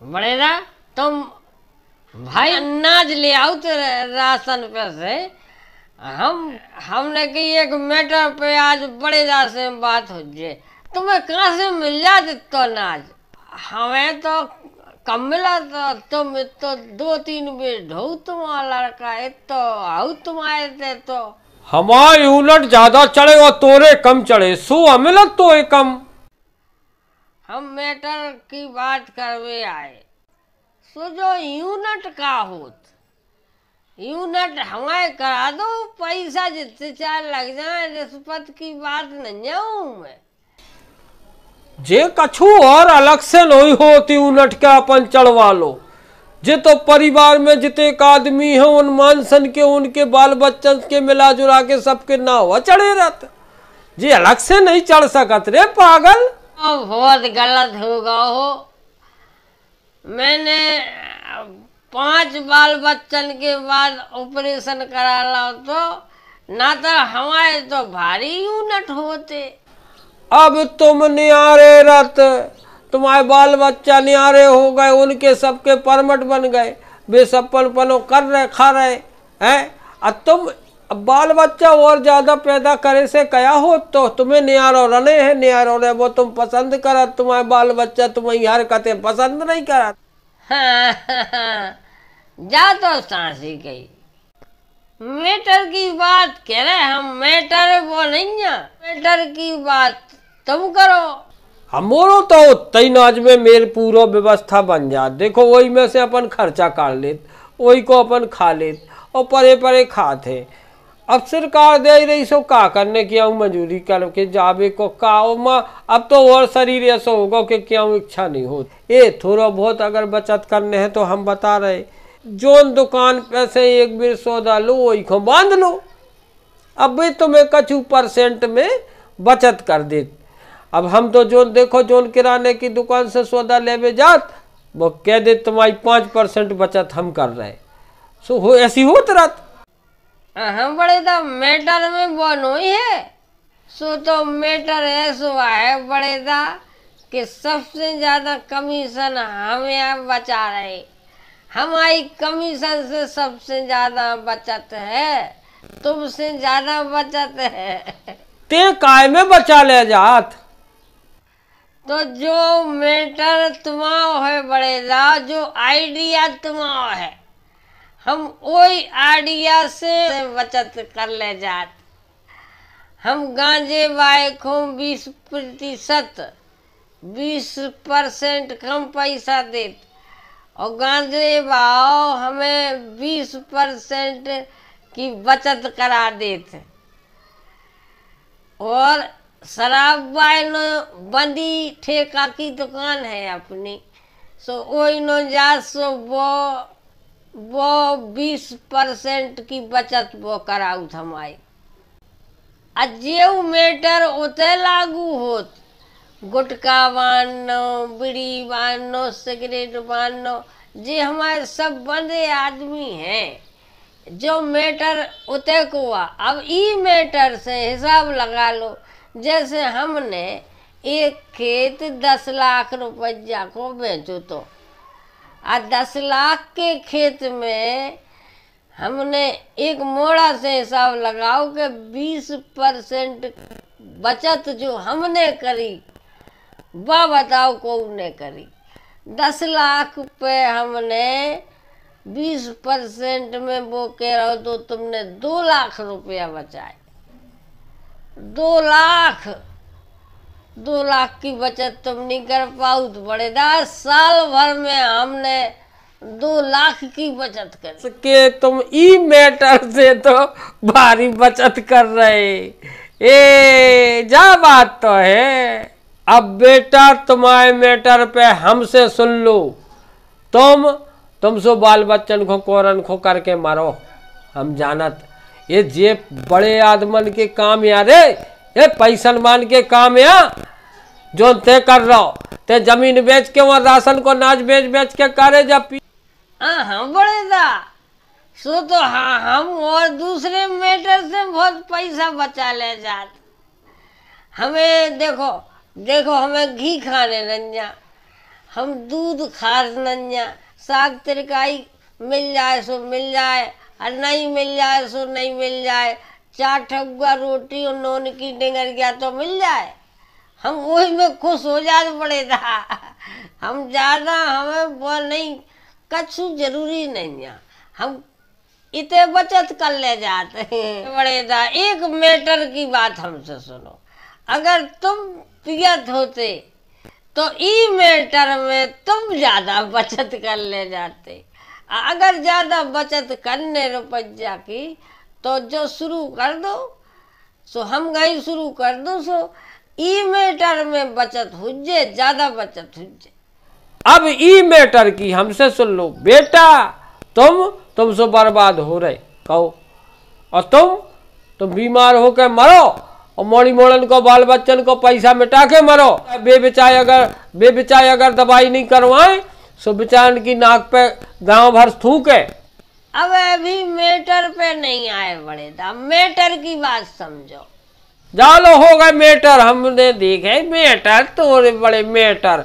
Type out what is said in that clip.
बड़ेदा तुम भाई अनाज ले आओ तो राशन पे से। हम, हमने की एक मैटर पे आज बड़ेदा से बात हो जाए तुम्हें कहाँ से मिल जाते तो अनाज? हमें तो कम मिला तो तुम तो दो तीन बेर ढो तुम्हारा लड़का है तो आओ आए थे तो। हमारे यूनिट ज़्यादा चढ़े और तोरे कम चढ़े। सो हमें तो कम। हम मैटर की बात करवे आए। सो जो यूनिट का होत। यूनिट हमारे करा दो, पैसा जितने चार लग जाए, रिश्वत की बात नहीं हूँ मैं। जे कछु और अलग से नहीं होती यूनिट के अपन चढ़वा लो जे तो परिवार में जितने एक आदमी है, उन मानसन के, उनके बाल बच्चन के मिला जुला के सबके ना हुआ चढ़े रहते। जे अलग से नहीं चढ़ सकत रे, पागल। बहुत गलत होगा हो। मैंने पाँच बाल बच्चन के बाद ऑपरेशन करा लो तो ना तो हमारे तो भारी यूनिट होते। अब तुम नियारे रत, तुम्हारे बाल बच्चा नियारे हो गए, उनके सबके परमट बन गए। सब पन कर रहे, खा रहे, हैं? अब तुम अब बाल बच्चा और ज़्यादा पैदा करे से कया हो? तो तुम्हें नियारो रने हैं नियारो रहे वो तुम पसंद करा तुम्हारे बाल बच्चा तुम्हारी हरकतें पसंद नहीं करा। जा तो सांसी गई। मेटर की बात कह रहे हम मेटर वो नहीं है। मेटर की बात तुम करो। हमोरो तो तई नाज में मेरे पूरा व्यवस्था बन जा। देखो वही में से अपन खर्चा काट लेत वही को अपन खा लेत और परे परे खाते अब सरकार दे रही सो का करने की आऊँ मजूरी करके जावे को का माँ। अब तो और शरीर ऐसा होगा कि क्या इच्छा नहीं हो ए, थोड़ा बहुत अगर बचत करने हैं तो हम बता रहे जोन दुकान पे से एक बेर सौदा लो वही को बाँध लो। अब भी तुम्हें कछु परसेंट में बचत कर दे। अब हम तो जोन, देखो जोन किराने की दुकान से सौदा लेवे जात, वो कह दे तुम्हारी पाँच परसेंट बचत हम कर रहे सो हो, ऐसी होत रहत। हम बड़े तो मेटर में नहीं है। सो तो मेटर ऐसा है बड़े दा कि सबसे ज़्यादा कमीशन हम यहाँ बचा रहे। हमारी कमीशन से सबसे ज़्यादा बचत है। तुमसे ज़्यादा बचत है। ते काय में बचा ले जात? तो जो मेटर तुम्हारा है बड़े दा जो आइडिया तुम्हारा है। हम वही आइडिया से बचत कर ले जात। हम गांजे को बीस प्रतिशत, बीस परसेंट कम पैसा देते। और गांजे भाव हमें बीस परसेंट की बचत करा देते। और शराब नो बंदी ठेका की दुकान है अपनी। सो वही नो जा सो वो वो बीस परसेंट की बचत वो कराऊ हमारी अजेऊ मेटर उते लागू होत। गुटखा बानो बीड़ी बानो सिगरेट बानो जे हमारे सब बंदे आदमी हैं। जो मेटर उते को अब ई मेटर से हिसाब लगा लो। जैसे हमने एक खेत दस लाख रुपया को बेचो तो। आ दस लाख के खेत में हमने एक मोड़ा से हिसाब लगाओ कि बीस परसेंट बचत जो हमने करी, वह बताओ कौन ने करी। दस लाख पे हमने बीस परसेंट में वो कह रहा हो तो तुमने दो लाख रुपया बचाए। दो लाख दो लाख की बचत तुम नहीं कर पाओ। तो बड़े दस साल भर में हमने दो लाख की बचत करी। के तुम ई मैटर से तो भारी बचत कर रहे। ए, जा बात तो है। अब बेटा, तुम्हारे मैटर पे हमसे सुन लो। तुम तुम सो बाल बच्चन को कोरन खो करके मारो। हम जानत, ये जे बड़े आदमन के काम या रे ये पैसन मान के काम या जो ते कर रहो ते ज़मीन बेच के वहाँ राशन को नाच बेच बेच के करे जब पी। हाँ हम बड़े दा सो तो हाँ हम और दूसरे मैटर से बहुत पैसा बचा ले जाते। हमें, देखो देखो, हमें घी खाने रंजा हम दूध खार नन्या। साग तरकारी मिल जाए, सो मिल जाए। और नहीं मिल जाए, सो नहीं मिल जाए। चार ठगुआ रोटी और नोन की डिंगर गया तो मिल जाए? हम वही में खुश हो जाते बड़े था। हम ज़्यादा हमें वो नहीं, कछु ज़रूरी नहीं है। हम इतने बचत कर ले जाते हैं। था। एक मैटर की बात हमसे सुनो। अगर तुम पियत होते तो ई मैटर में तुम ज़्यादा बचत कर ले जाते। अगर ज़्यादा बचत करने रुपया की तो जो शुरू कर दो, सो हम गई शुरू कर दो, सो ई मीटर में बचत हो जाए ज़्यादा बचत हो जाए अब ई मैटर की हमसे सुन लो, बेटा, तुम, तुमसे बर्बाद हो रहे, कहो। और तुम तुम बीमार होकर मरो, और मोड़ी मोड़न को बाल बच्चन को पैसा मिटा के मरो। बेबिचाए अगर बेबिचाए अगर दवाई नहीं करवाए, सो बेचारन की नाक पे गाँव भर थूके। अब अभी मेटर पे नहीं आए बड़े था मेटर की बात समझो। जालो हो गए मेटर हमने देखे मेटर तोरे बड़े मेटर